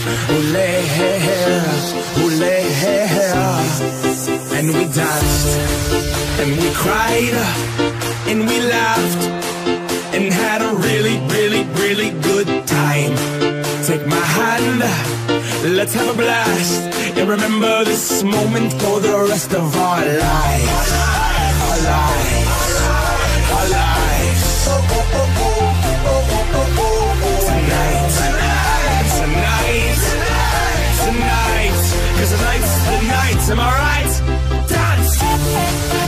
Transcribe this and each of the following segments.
Ole, ole, and we danced, and we cried, and we laughed, and had a really, really, really good time. Take my hand, let's have a blast, and remember this moment for the rest of our lives. Our lives, our lives. Our lives. The night, am I right? Dance!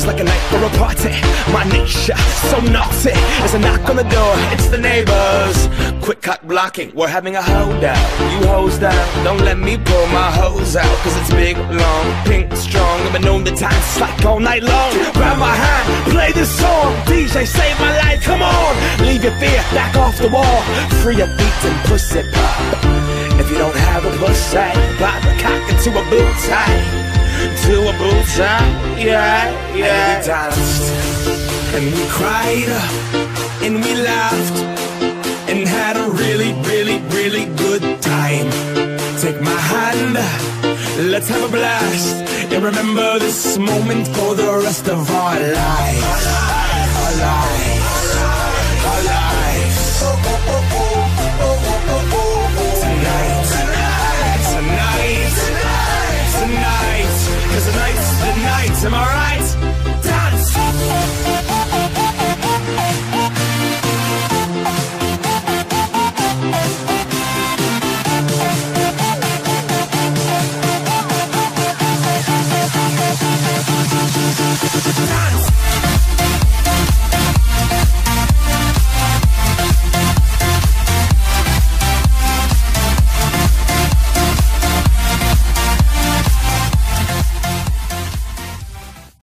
Feels like a night for a party. My niche, so naughty. There's a knock on the door, it's the neighbors. Quick cock blocking, we're having a holdout. You hose down, don't let me pull my hose out. Cause it's big, long, pink, strong. I've been known the time slack all night long. Grab my hand, play this song. DJ, save my life, come on. Leave your fear back off the wall. Free your beats and pussy pop. If you don't have a pussy, pop a cock into a boot tie. To a boot tie, yeah, yeah. And we danced, and we cried, and we laughed, and had a really, really, really good time. Take my hand, let's have a blast, and remember this moment for the rest of our lives. Our lives. Our